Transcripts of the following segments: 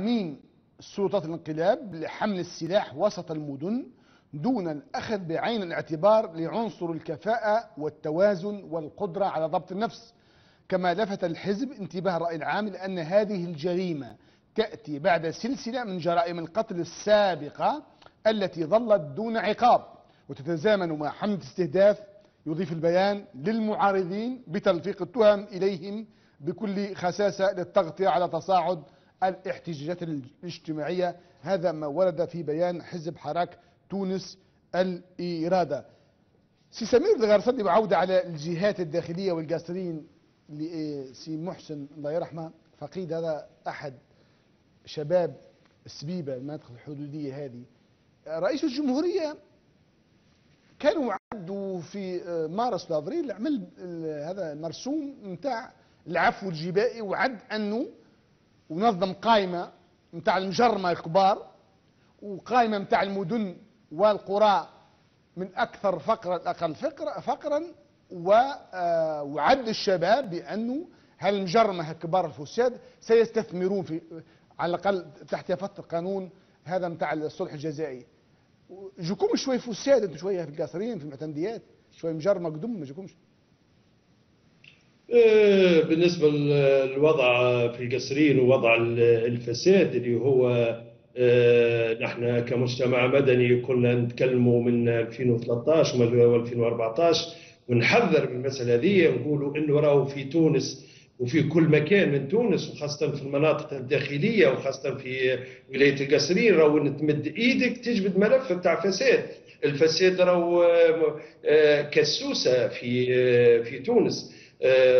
تعميم سلطات الانقلاب لحمل السلاح وسط المدن دون الأخذ بعين الاعتبار لعنصر الكفاءة والتوازن والقدرة على ضبط النفس. كما لفت الحزب انتباه الرأي العام لأن هذه الجريمة تأتي بعد سلسلة من جرائم القتل السابقة التي ظلت دون عقاب. وتتزامن مع حملة استهداف يضيف البيان للمعارضين بتلفيق التهم إليهم بكل خساسة للتغطية على تصاعد الاحتجاجات الاجتماعية. هذا ما ورد في بيان حزب حراك تونس الإرادة. سي سمير الغرسلي بعودة على الجهات الداخلية والقاصرين لسي محسن الله يرحمه. فقيد هذا أحد شباب السبيبة المناطق الحدودية هذه. رئيس الجمهورية كانوا عدوا في مارس وابريل عمل هذا مرسوم نتاع العفو الجبائي وعد أنه ونظم قائمة نتاع المجرمة الكبار وقائمة نتاع المدن والقرى من أكثر فقرا الاقل فقرا فقرا وعد الشباب بأنه هالمجرمه كبار الفساد سيستثمرون في على الأقل تحت فتره قانون هذا نتاع الصلح الجزائي. جوكم شوي فساد أنتم شوية في القاصرين في المعتمديات شوي مجرمة قدم ما جوكمش. آه، بالنسبة للوضع في القصرين ووضع الفساد اللي هو آه، نحن كمجتمع مدني كنا نتكلموا من 2013 و 2014 ونحذر من المسألة هذه ونقولوا إنه راهو في تونس وفي كل مكان من تونس وخاصة في المناطق الداخلية وخاصة في ولاية القصرين راهو تمد إيدك تجبد ملف بتاع فساد. الفساد راهو آه، كسوسة في في تونس.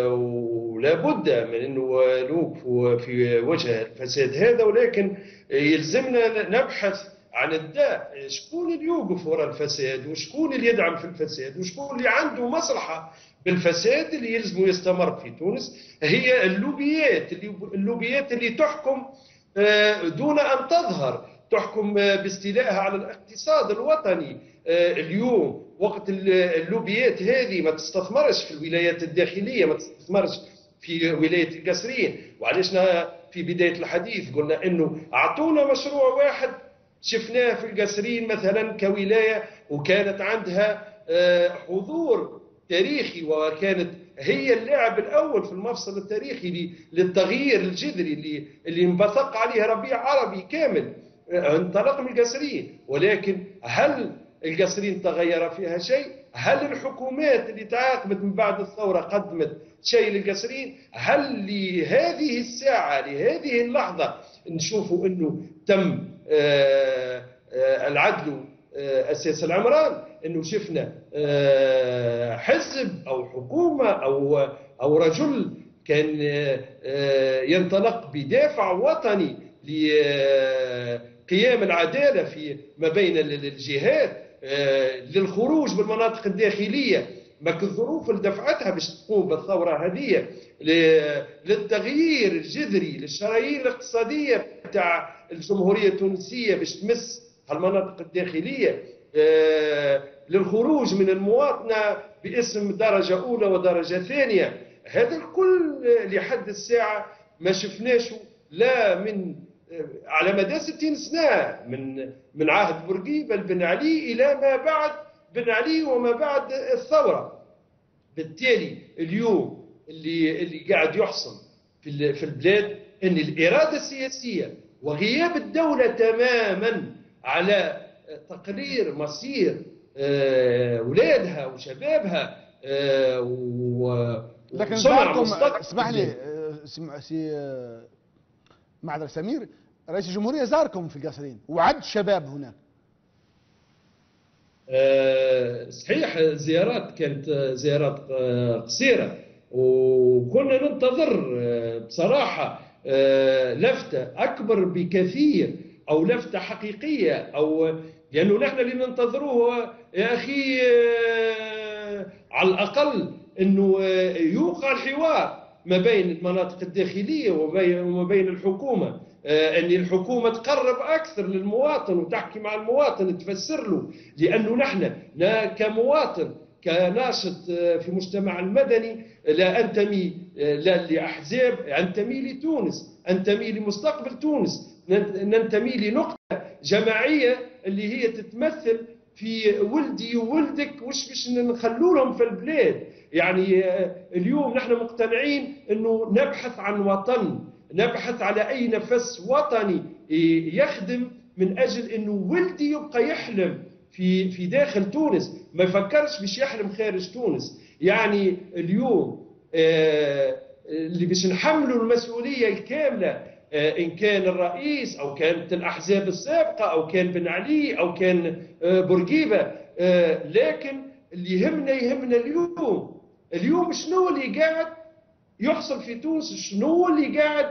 ولا بد من إنه نوقفوا في وجه الفساد هذا ولكن يلزمنا نبحث عن الداء. شكون اللي يوقف وراء الفساد؟ وشكون اللي يدعم في الفساد؟ وشكون اللي عنده مصلحة بالفساد اللي يلزم يستمر في تونس؟ هي اللوبيات اللوبيات اللي تحكم آه، دون أن تظهر تحكم باستيلائها على الاقتصاد الوطني. آه، اليوم وقت اللوبيات هذه ما تستثمرش في الولايات الداخلية ما تستثمرش في ولاية القصرين. وعلاش في بداية الحديث قلنا إنه أعطونا مشروع واحد شفناه في القصرين مثلا كولاية وكانت عندها آه، حضور تاريخي وكانت هي اللاعب الأول في المفصل التاريخي للتغيير الجذري اللي اللي انبثق عليه ربيع عربي كامل آه، انطلق من القصرين. ولكن هل القصرين تغير فيها شيء. هل الحكومات اللي تعاقبت من بعد الثورة قدمت شيء للقصرين؟ هل لهذه الساعة لهذه اللحظة نشوفوا أنه تم آه، آه، العدل آه، أساس العمران؟ أنه شفنا حزب أو حكومة أو أو رجل كان ينطلق بدافع وطني لقيام العدالة في ما بين الجهات. آه، للخروج بالمناطق الداخلية ما الظروف اللي دفعتها باش تقوم بالثورة هذه للتغيير الجذري للشرايين الاقتصادية تاع الجمهورية التونسية باش تمس المناطق الداخلية. آه، للخروج من المواطنة باسم درجة أولى ودرجة ثانية. هذا الكل لحد الساعة ما شفناش لا من على مدى 60 سنة من من عهد بورقيبة بن علي إلى ما بعد بن علي وما بعد الثورة. بالتالي اليوم اللي اللي قاعد يحصل في في البلاد إن الإرادة السياسية وغياب الدولة تماما على تقرير مصير اولادها آه، وشبابها آه، و لكن اسمح لي آه، سي معذر سمير رئيس الجمهورية زاركم في القصرين وعد الشباب هناك. أه صحيح زيارات كانت زيارات آه، قصيرة وكنا ننتظر آه، بصراحة آه، لفتة أكبر بكثير أو لفتة حقيقية أو لأنه نحن اللي ننتظروه يا أخي على الأقل أنه يوقع الحوار. ما بين المناطق الداخلية وما بين الحكومة. آه، أن الحكومة تقرب أكثر للمواطن وتحكي مع المواطن تفسر له. لأنه نحن كمواطن كناشط آه، في المجتمع المدني لا أنتمي آه، لا لأحزاب أنتمي لتونس أنتمي لمستقبل تونس ننتمي لنقطة جماعية اللي هي تتمثل في ولدي وولدك وش باش نخلوا لهم في البلاد؟ يعني اليوم نحن مقتنعين إنه نبحث عن وطن نبحث على أي نفس وطني يخدم من أجل إنه ولدي يبقى يحلم في في داخل تونس. ما يفكرش باش يحلم خارج تونس. يعني اليوم اللي باش نحملوا المسؤولية الكاملة إن كان الرئيس أو كانت الأحزاب السابقة أو كان بن علي أو كان بورقيبة لكن اللي يهمنا يهمنا اليوم. اليوم شنو اللي قاعد يحصل في تونس؟ شنو اللي قاعد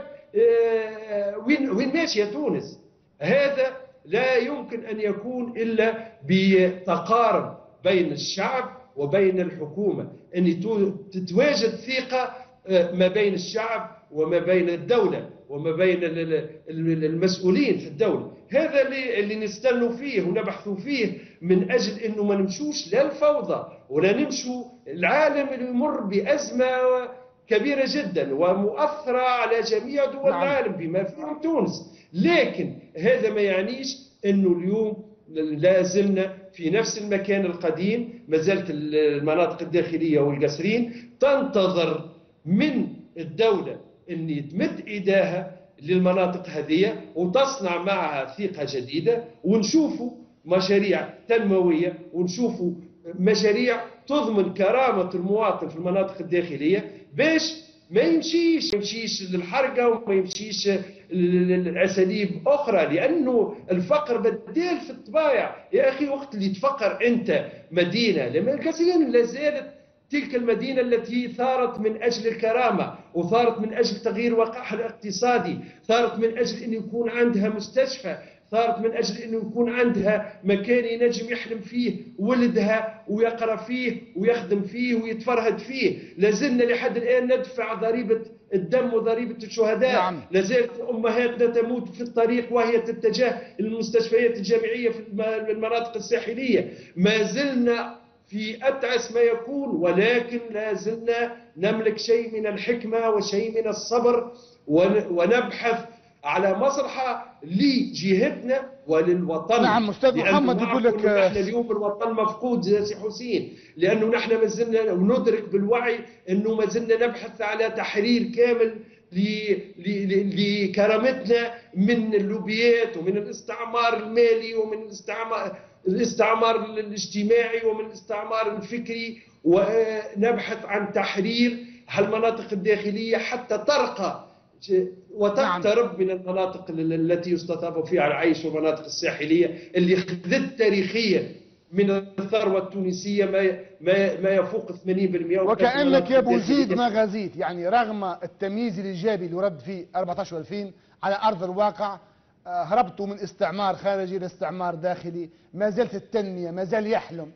وين وين ماشية تونس؟ هذا لا يمكن أن يكون إلا بتقارب بين الشعب وبين الحكومة. إن تتواجد ثقة ما بين الشعب وما بين الدولة. وما بين المسؤولين في الدولة هذا اللي اللي نستنوا فيه ونبحثوا فيه من أجل إنه ما نمشوش لا الفوضى ولا نمشوا العالم اللي يمر بأزمة كبيرة جدا ومؤثرة على جميع دول نعم. العالم بما فيهم تونس لكن هذا ما يعنيش إنه اليوم لا زلنا في نفس المكان القديم ما زالت المناطق الداخلية والقصرين تنتظر من الدولة ان تمد إيداها للمناطق هذه وتصنع معها ثقة جديدة ونشوفوا مشاريع تنموية ونشوفوا مشاريع تضمن كرامة المواطن في المناطق الداخلية باش ما يمشيش ما يمشيش للحرقة وما يمشيش لاساليب أخرى لأنه الفقر بدال في الطبايع. يا أخي وقت اللي تفقر أنت مدينة لما لا زالت تلك المدينة التي ثارت من أجل الكرامة وثارت من أجل تغيير وقعها الاقتصادي ثارت من أجل أن يكون عندها مستشفى ثارت من أجل أنه يكون عندها مكان ينجم يحلم فيه ولدها ويقرأ فيه ويخدم فيه ويتفرهد فيه. لازلنا لحد الآن ندفع ضريبة الدم وضريبة الشهداء. نعم. لازالت أمهاتنا تموت في الطريق وهي تتجه للمستشفيات الجامعية في المناطق الساحلية. ما زلنا في أتعس ما يكون ولكن لا زلنا نملك شيء من الحكمة وشيء من الصبر ونبحث على مصلحة لجهتنا وللوطن. نعم أستاذ محمد يقول لك نحن اليوم الوطن مفقود سي حسين لأنه نحن ما زلنا وندرك بالوعي أنه ما زلنا نبحث على تحرير كامل لكرامتنا من اللوبيات ومن الاستعمار المالي ومن الاستعمار الاستعمار الاجتماعي ومن الاستعمار الفكري ونبحث عن تحرير المناطق الداخلية حتى ترقى وتقترب من المناطق التي يستطاب فيها العيش والمناطق الساحلية اللي خذت تاريخيا من الثروة التونسية ما ما ما يفوق 80% وكأنك يا بوزيد ما غزيت يعني رغم التمييز الإيجابي اللي رد فيه 14 2000 على أرض الواقع هربتوا من استعمار خارجي لاستعمار داخلي. ما زالت التنمية ما زال يحلم.